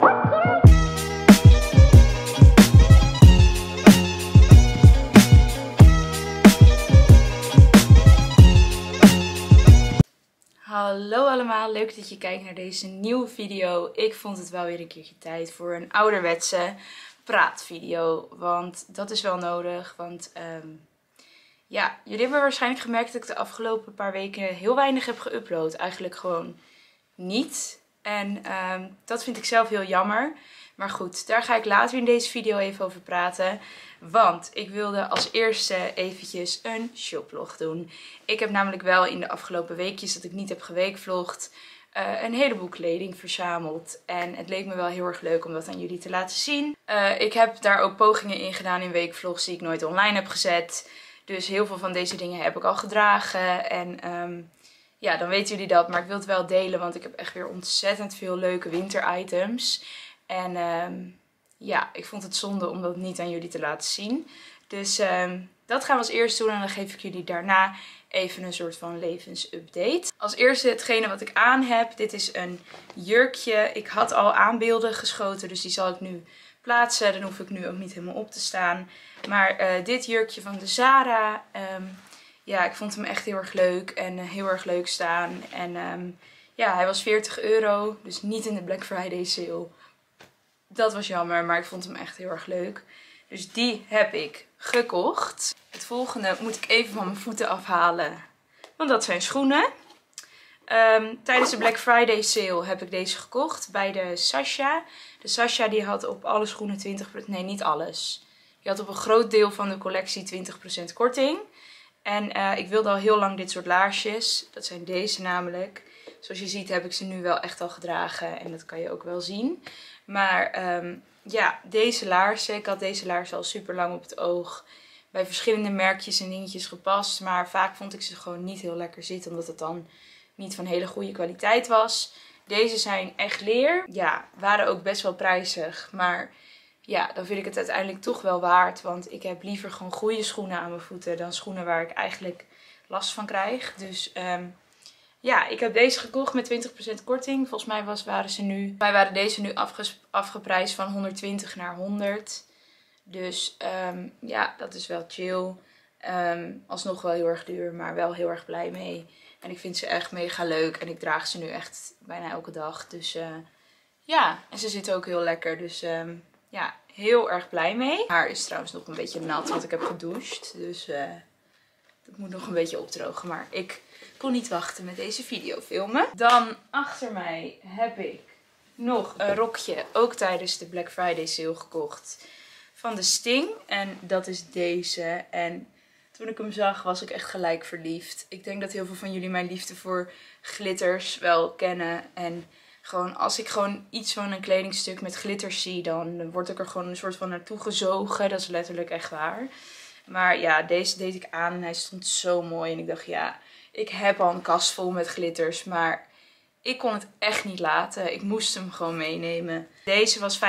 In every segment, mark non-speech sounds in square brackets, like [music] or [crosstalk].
Hallo allemaal, leuk dat je kijkt naar deze nieuwe video. Ik vond het wel weer een keertje tijd voor een ouderwetse praatvideo. Want dat is wel nodig, want ehm, ja, jullie hebben waarschijnlijk gemerkt dat ik de afgelopen paar weken heel weinig heb geüpload. Eigenlijk gewoon niet. En ehm, dat vind ik zelf heel jammer. Maar goed, daar ga ik later in deze video even over praten. Want ik wilde als eerste eventjes een shoplog doen. Ik heb namelijk wel in de afgelopen weekjes dat ik niet heb geweekvlogd... Uh, een heleboel kleding verzameld. En het leek me wel heel erg leuk om dat aan jullie te laten zien. Uh, ik heb daar ook pogingen in gedaan in weekvlogs die ik nooit online heb gezet. Dus heel veel van deze dingen heb ik al gedragen. En um, ja, dan weten jullie dat. Maar ik wil het wel delen, want ik heb echt weer ontzettend veel leuke winteritems. En um, ja, ik vond het zonde om dat niet aan jullie te laten zien. Dus um, dat gaan we als eerste doen en dan geef ik jullie daarna even een soort van levensupdate. Als eerste hetgene wat ik aan heb. Dit is een jurkje. Ik had al aanbeelden geschoten, dus die zal ik nu plaatsen. Dan hoef ik nu ook niet helemaal op te staan. Maar uh, dit jurkje van de Zara. Um, ja, ik vond hem echt heel erg leuk en uh, heel erg leuk staan. En um, ja, hij was 40 euro, dus niet in de Black Friday sale. Dat was jammer, maar ik vond hem echt heel erg leuk. Dus die heb ik gekocht. Het volgende moet ik even van mijn voeten afhalen. Want dat zijn schoenen. Um, tijdens de Black Friday sale heb ik deze gekocht bij de Sasha. De Sasha die had op alle schoenen 20%, nee niet alles. Die had op een groot deel van de collectie 20% korting. En uh, ik wilde al heel lang dit soort laarsjes. Dat zijn deze namelijk. Zoals je ziet heb ik ze nu wel echt al gedragen. En dat kan je ook wel zien. Maar um, ja, deze laarzen. Ik had deze laarzen al super lang op het oog. Bij verschillende merkjes en dingetjes gepast. Maar vaak vond ik ze gewoon niet heel lekker zitten. Omdat het dan niet van hele goede kwaliteit was. Deze zijn echt leer. Ja, waren ook best wel prijzig. Maar ja, dan vind ik het uiteindelijk toch wel waard. Want ik heb liever gewoon goede schoenen aan mijn voeten. Dan schoenen waar ik eigenlijk last van krijg. Dus um, ja, ik heb deze gekocht met 20% korting. Volgens mij was, waren ze nu, wij waren deze nu afgeprijsd van 120 naar 100. Dus um, ja, dat is wel chill. Um, alsnog wel heel erg duur, maar wel heel erg blij mee. En ik vind ze echt mega leuk. En ik draag ze nu echt bijna elke dag. Dus uh, ja, en ze zitten ook heel lekker. Dus um, ja, heel erg blij mee. Haar is trouwens nog een beetje nat, want ik heb gedoucht. Dus uh, dat moet nog een beetje opdrogen. Maar ik kon niet wachten met deze video filmen. Dan achter mij heb ik nog een rokje, ook tijdens de Black Friday sale gekocht, van de Sting. En dat is deze. En toen ik hem zag was ik echt gelijk verliefd. Ik denk dat heel veel van jullie mijn liefde voor glitters wel kennen. En gewoon als ik gewoon iets van een kledingstuk met glitters zie, dan word ik er gewoon een soort van naartoe gezogen. Dat is letterlijk echt waar. Maar ja, deze deed ik aan en hij stond zo mooi. En ik dacht, ja, ik heb al een kast vol met glitters, maar ik kon het echt niet laten. Ik moest hem gewoon meenemen. Deze was 50%,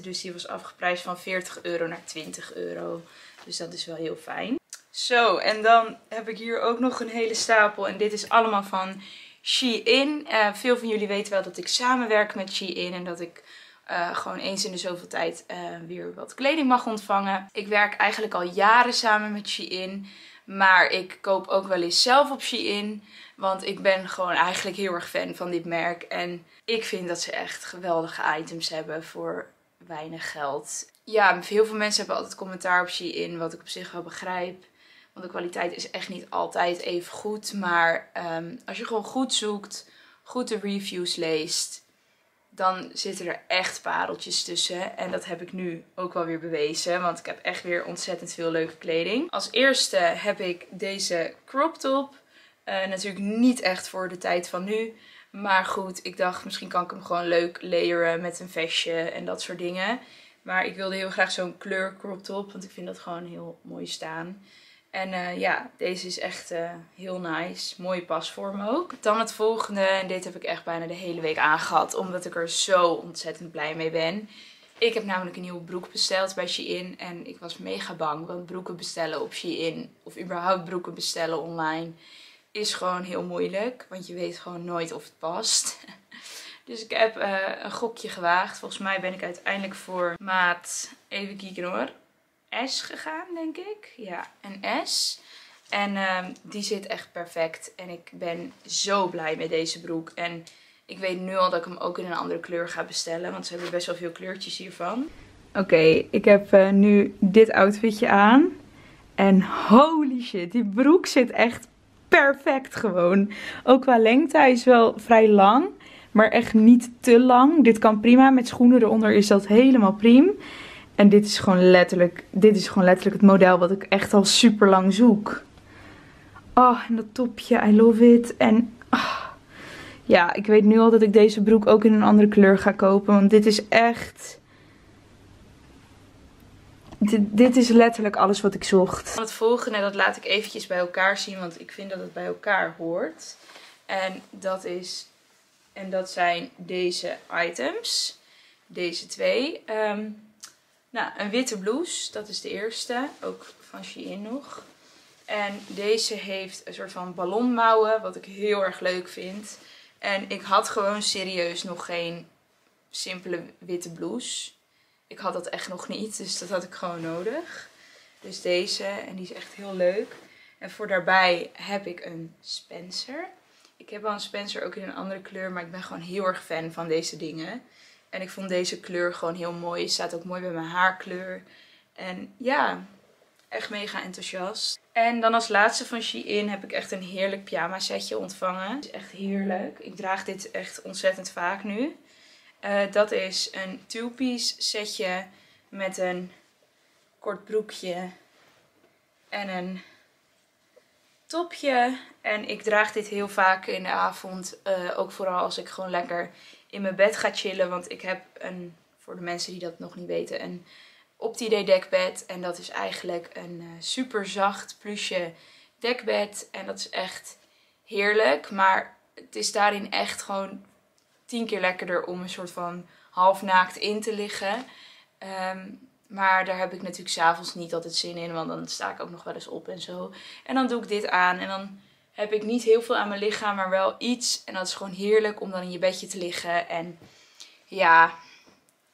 dus die was afgeprijsd van 40 euro naar 20 euro. Dus dat is wel heel fijn. Zo, en dan heb ik hier ook nog een hele stapel. En dit is allemaal van Shein. Uh, veel van jullie weten wel dat ik samenwerk met Shein en dat ik uh, gewoon eens in de zoveel tijd uh, weer wat kleding mag ontvangen. Ik werk eigenlijk al jaren samen met Shein. Maar ik koop ook wel eens zelf op Shein. Want ik ben gewoon eigenlijk heel erg fan van dit merk. En ik vind dat ze echt geweldige items hebben voor weinig geld. Ja, heel veel mensen hebben altijd commentaar op Shein. Wat ik op zich wel begrijp. Want de kwaliteit is echt niet altijd even goed. Maar um, als je gewoon goed zoekt, goed de reviews leest dan zitten er echt pareltjes tussen. En dat heb ik nu ook wel weer bewezen. Want ik heb echt weer ontzettend veel leuke kleding. Als eerste heb ik deze crop top. Uh, natuurlijk niet echt voor de tijd van nu. Maar goed, ik dacht misschien kan ik hem gewoon leuk layeren met een vestje en dat soort dingen. Maar ik wilde heel graag zo'n kleur crop top. Want ik vind dat gewoon heel mooi staan. En uh, ja, deze is echt uh, heel nice. Mooie pasvorm ook. Dan het volgende. En dit heb ik echt bijna de hele week aangehad. Omdat ik er zo ontzettend blij mee ben. Ik heb namelijk een nieuwe broek besteld bij Shein. En ik was mega bang. Want broeken bestellen op Shein. Of überhaupt broeken bestellen online. Is gewoon heel moeilijk. Want je weet gewoon nooit of het past. [laughs] Dus ik heb uh, een gokje gewaagd. Volgens mij ben ik uiteindelijk voor maat, even kijken hoor, S gegaan denk ik. Ja, een S. En uh, die zit echt perfect. En ik ben zo blij met deze broek. En ik weet nu al dat ik hem ook in een andere kleur ga bestellen. Want ze hebben best wel veel kleurtjes hiervan. Oké, ik heb uh, nu dit outfitje aan. En holy shit, die broek zit echt perfect gewoon. Ook qua lengte, hij is wel vrij lang. Maar echt niet te lang. Dit kan prima. Met schoenen eronder is dat helemaal prima. En dit is gewoon letterlijk, dit is gewoon letterlijk het model wat ik echt al super lang zoek. Oh, en dat topje, I love it. En oh, ja, ik weet nu al dat ik deze broek ook in een andere kleur ga kopen. Want dit is echt... Dit, dit is letterlijk alles wat ik zocht. Het volgende, dat laat ik eventjes bij elkaar zien. Want ik vind dat het bij elkaar hoort. En dat is... En dat zijn deze items. Deze twee. Um, nou, een witte blouse. Dat is de eerste. Ook van Shein nog. En deze heeft een soort van ballonmouwen. Wat ik heel erg leuk vind. En ik had gewoon serieus nog geen simpele witte blouse. Ik had dat echt nog niet. Dus dat had ik gewoon nodig. Dus deze. En die is echt heel leuk. En voor daarbij heb ik een Spencer. Ik heb al een Spencer ook in een andere kleur. Maar ik ben gewoon heel erg fan van deze dingen. En ik vond deze kleur gewoon heel mooi. Staat ook mooi bij mijn haarkleur. En ja, echt mega enthousiast. En dan als laatste van Shein heb ik echt een heerlijk pyjama setje ontvangen. Het is echt heerlijk. Ik draag dit echt ontzettend vaak nu. Uh, dat is een two-piece setje met een kort broekje en een topje. En ik draag dit heel vaak in de avond. Uh, ook vooral als ik gewoon lekker in mijn bed ga chillen. Want ik heb een, voor de mensen die dat nog niet weten, een Opti-Day dekbed. En dat is eigenlijk een uh, super zacht plusje dekbed. En dat is echt heerlijk. Maar het is daarin echt gewoon tien keer lekkerder om een soort van half naakt in te liggen. Um, maar daar heb ik natuurlijk s'avonds niet altijd zin in. Want dan sta ik ook nog wel eens op en zo. En dan doe ik dit aan. En dan heb ik niet heel veel aan mijn lichaam, maar wel iets. En dat is gewoon heerlijk om dan in je bedje te liggen. En ja,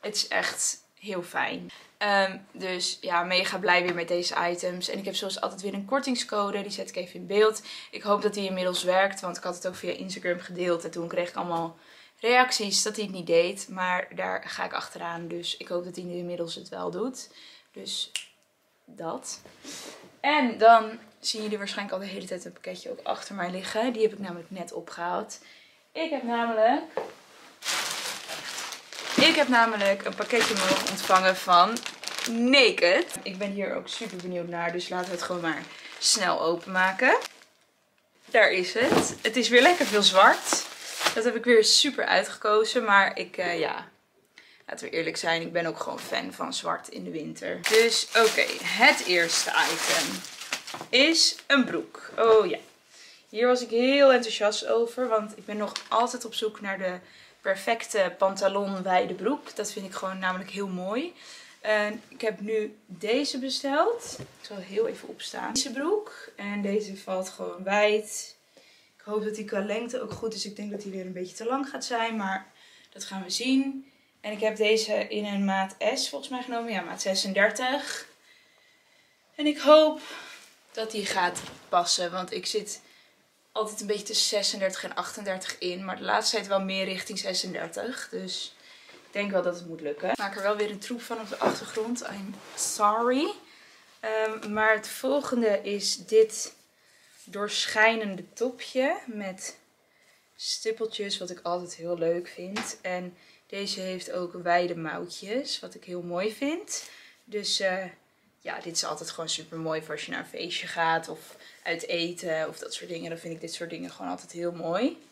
het is echt heel fijn. Um, dus ja, mega blij weer met deze items. En ik heb zoals altijd weer een kortingscode. Die zet ik even in beeld. Ik hoop dat die inmiddels werkt. Want ik had het ook via Instagram gedeeld. En toen kreeg ik allemaal reacties dat hij het niet deed. Maar daar ga ik achteraan. Dus ik hoop dat hij nu inmiddels het wel doet. Dus dat. En dan zien jullie waarschijnlijk al de hele tijd een pakketje ook achter mij liggen. Die heb ik namelijk net opgehaald. Ik heb namelijk... Ik heb namelijk een pakketje mogen ontvangen van Naked. Ik ben hier ook super benieuwd naar, dus laten we het gewoon maar snel openmaken. Daar is het. Het is weer lekker veel zwart. Dat heb ik weer super uitgekozen, maar ik, uh, ja, laten we eerlijk zijn, ik ben ook gewoon fan van zwart in de winter. Dus oké, het eerste item is een broek. Oh ja. Hier was ik heel enthousiast over, want ik ben nog altijd op zoek naar de perfecte pantalon wijde broek. Dat vind ik gewoon namelijk heel mooi. En ik heb nu deze besteld. Ik zal heel even opstaan. Deze broek. En deze valt gewoon wijd. Ik hoop dat die qua lengte ook goed is. Ik denk dat die weer een beetje te lang gaat zijn. Maar dat gaan we zien. En ik heb deze in een maat S volgens mij genomen. Ja, maat 36. En ik hoop dat die gaat passen. Want ik zit altijd een beetje tussen 36 en 38 in. Maar de laatste tijd wel meer richting 36. Dus ik denk wel dat het moet lukken. Ik maak er wel weer een troep van op de achtergrond. I'm sorry. Um, maar het volgende is dit doorschijnende topje met stippeltjes. Wat ik altijd heel leuk vind. En deze heeft ook wijde mouwtjes. Wat ik heel mooi vind. Dus uh, ja, dit is altijd gewoon super mooi voor als je naar een feestje gaat of uit eten of dat soort dingen. Dan vind ik dit soort dingen gewoon altijd heel mooi.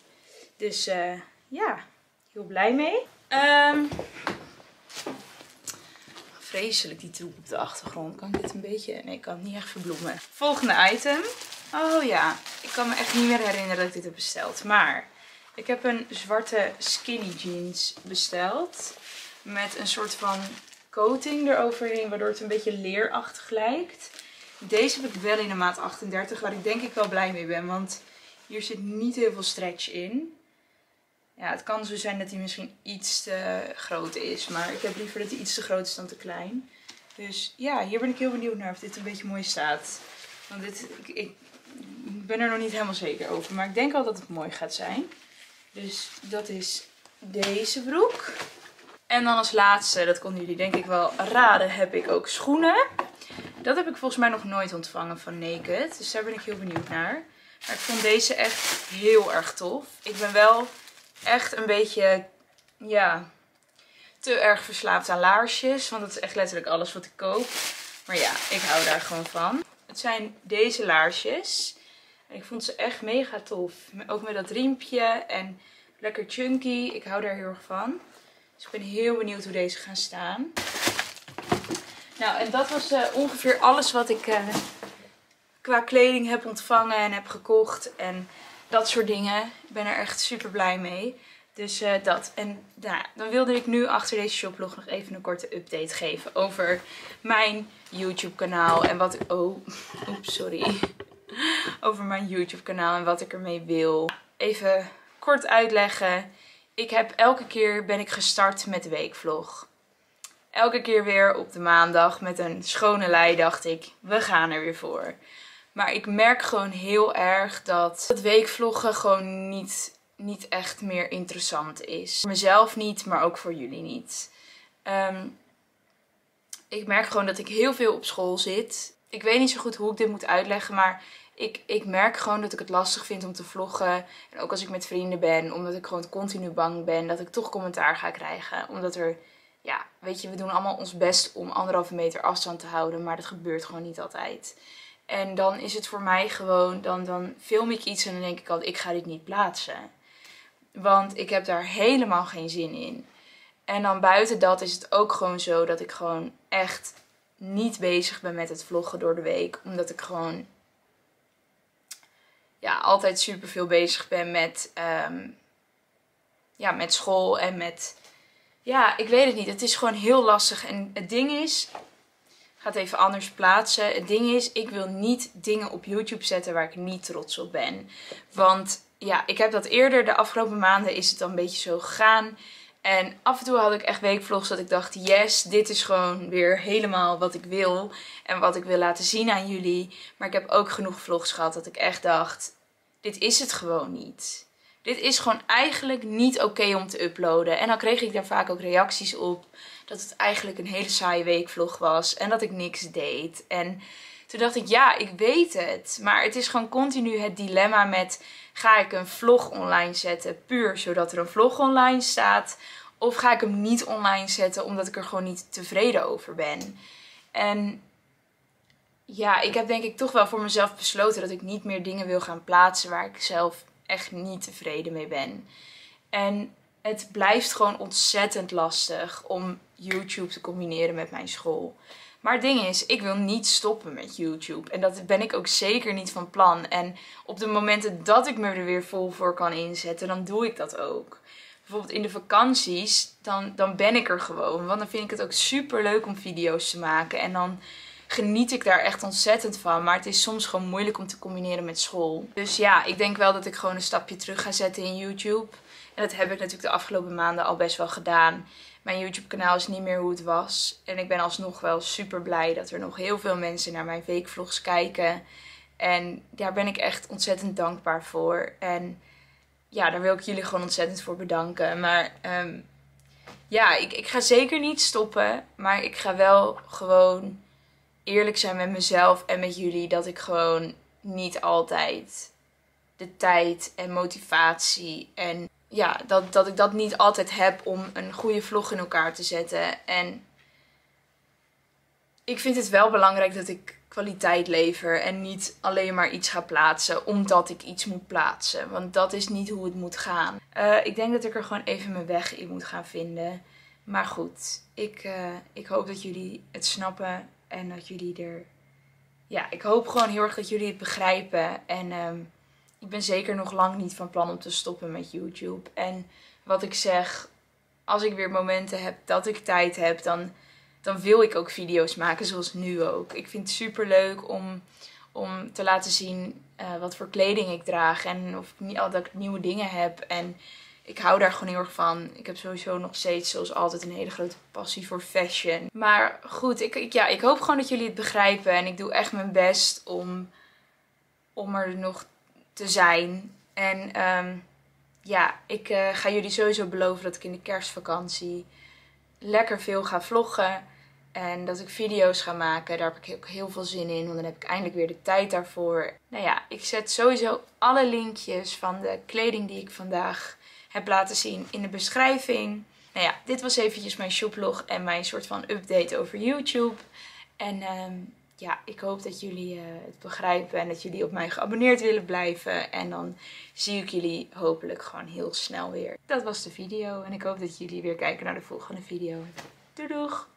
Dus uh, ja, heel blij mee. Um, vreselijk die troep op de achtergrond. Kan ik dit een beetje... Nee, ik kan het niet echt verbloemen. Volgende item. Oh ja, ik kan me echt niet meer herinneren dat ik dit heb besteld. Maar ik heb een zwarte skinny jeans besteld. Met een soort van coating eroverheen, waardoor het een beetje leerachtig lijkt. Deze heb ik wel in de maat 38, waar ik denk ik wel blij mee ben, want hier zit niet heel veel stretch in. Ja, het kan zo zijn dat hij misschien iets te groot is. Maar ik heb liever dat hij iets te groot is dan te klein. Dus ja, hier ben ik heel benieuwd naar of dit een beetje mooi staat. Want dit, ik, ik ben er nog niet helemaal zeker over. Maar ik denk al dat het mooi gaat zijn. Dus dat is deze broek. En dan als laatste, dat konden jullie denk ik wel raden, heb ik ook schoenen. Dat heb ik volgens mij nog nooit ontvangen van Naked. Dus daar ben ik heel benieuwd naar. Maar ik vond deze echt heel erg tof. Ik ben wel echt een beetje, ja, te erg verslaafd aan laarsjes. Want dat is echt letterlijk alles wat ik koop. Maar ja, ik hou daar gewoon van. Het zijn deze laarsjes. Ik vond ze echt mega tof. Ook met dat riempje en lekker chunky. Ik hou daar heel erg van. Dus ik ben heel benieuwd hoe deze gaan staan. Nou, en dat was uh, ongeveer alles wat ik uh, qua kleding heb ontvangen en heb gekocht. En dat soort dingen. Ik ben er echt super blij mee. Dus uh, dat. En nou, dan wilde ik nu achter deze shoplog nog even een korte update geven over mijn YouTube kanaal. En wat ik... Oh, oeps, sorry. [laughs] over mijn YouTube kanaal en wat ik ermee wil. Even kort uitleggen. Ik heb elke keer ben ik gestart met de weekvlog. Elke keer weer op de maandag met een schone lei dacht ik, we gaan er weer voor. Maar ik merk gewoon heel erg dat het weekvloggen gewoon niet, niet echt meer interessant is. Voor mezelf niet, maar ook voor jullie niet. Ehm, ik merk gewoon dat ik heel veel op school zit. Ik weet niet zo goed hoe ik dit moet uitleggen, maar ik, ik merk gewoon dat ik het lastig vind om te vloggen. En ook als ik met vrienden ben, omdat ik gewoon continu bang ben dat ik toch commentaar ga krijgen. Omdat er, ja, weet je, we doen allemaal ons best om anderhalve meter afstand te houden, maar dat gebeurt gewoon niet altijd. En dan is het voor mij gewoon, dan, dan film ik iets en dan denk ik al, ik ga dit niet plaatsen. Want ik heb daar helemaal geen zin in. En dan buiten dat is het ook gewoon zo dat ik gewoon echt niet bezig ben met het vloggen door de week. Omdat ik gewoon ja, altijd super veel bezig ben met, um, ja, met school en met. Ja, ik weet het niet. Het is gewoon heel lastig. En het ding is. Ik ga het even anders plaatsen. Het ding is, ik wil niet dingen op YouTube zetten waar ik niet trots op ben. Want ja, ik heb dat eerder. De afgelopen maanden is het dan een beetje zo gegaan. En af en toe had ik echt weekvlogs dat ik dacht, yes, dit is gewoon weer helemaal wat ik wil. En wat ik wil laten zien aan jullie. Maar ik heb ook genoeg vlogs gehad dat ik echt dacht, dit is het gewoon niet. Dit is gewoon eigenlijk niet oké om te uploaden. En dan kreeg ik daar vaak ook reacties op. Dat het eigenlijk een hele saaie weekvlog was. En dat ik niks deed. En toen dacht ik, ja, ik weet het. Maar het is gewoon continu het dilemma met... Ga ik een vlog online zetten puur zodat er een vlog online staat? Of ga ik hem niet online zetten omdat ik er gewoon niet tevreden over ben? En ja, ik heb denk ik toch wel voor mezelf besloten dat ik niet meer dingen wil gaan plaatsen waar ik zelf echt niet tevreden mee ben. En het blijft gewoon ontzettend lastig om YouTube te combineren met mijn school. Maar het ding is, ik wil niet stoppen met YouTube. En dat ben ik ook zeker niet van plan. En op de momenten dat ik me er weer vol voor kan inzetten, dan doe ik dat ook. Bijvoorbeeld in de vakanties, dan, dan ben ik er gewoon. Want dan vind ik het ook super leuk om video's te maken. En dan geniet ik daar echt ontzettend van. Maar het is soms gewoon moeilijk om te combineren met school. Dus ja, ik denk wel dat ik gewoon een stapje terug ga zetten in YouTube. En dat heb ik natuurlijk de afgelopen maanden al best wel gedaan. Mijn YouTube kanaal is niet meer hoe het was. En ik ben alsnog wel super blij dat er nog heel veel mensen naar mijn weekvlogs kijken. En daar ben ik echt ontzettend dankbaar voor. En ja, daar wil ik jullie gewoon ontzettend voor bedanken. Maar um, ja, ik, ik ga zeker niet stoppen. Maar ik ga wel gewoon eerlijk zijn met mezelf en met jullie. Dat ik gewoon niet altijd de tijd en motivatie en ja, dat, dat ik dat niet altijd heb om een goede vlog in elkaar te zetten. En ik vind het wel belangrijk dat ik kwaliteit lever en niet alleen maar iets ga plaatsen omdat ik iets moet plaatsen. Want dat is niet hoe het moet gaan. Uh, ik denk dat ik er gewoon even mijn weg in moet gaan vinden. Maar goed, ik, uh, ik hoop dat jullie het snappen en dat jullie er. Ja, ik hoop gewoon heel erg dat jullie het begrijpen. En um, ik ben zeker nog lang niet van plan om te stoppen met YouTube. En wat ik zeg, als ik weer momenten heb dat ik tijd heb, dan, dan wil ik ook video's maken zoals nu ook. Ik vind het super leuk om, om te laten zien uh, wat voor kleding ik draag en of ik dat ik nieuwe dingen heb. En ik hou daar gewoon heel erg van. Ik heb sowieso nog steeds, zoals altijd, een hele grote passie voor fashion. Maar goed, ik, ik, ja, ik hoop gewoon dat jullie het begrijpen. En ik doe echt mijn best om, om er nog te zijn. En ehm, ja, ik uh, ga jullie sowieso beloven dat ik in de kerstvakantie lekker veel ga vloggen. En dat ik video's ga maken. Daar heb ik ook heel veel zin in. Want dan heb ik eindelijk weer de tijd daarvoor. Nou ja, ik zet sowieso alle linkjes van de kleding die ik vandaag heb laten zien in de beschrijving. Nou ja, dit was eventjes mijn shoplog en mijn soort van update over YouTube. En um, ja, ik hoop dat jullie uh, het begrijpen en dat jullie op mij geabonneerd willen blijven. En dan zie ik jullie hopelijk gewoon heel snel weer. Dat was de video en ik hoop dat jullie weer kijken naar de volgende video. Doei doeg!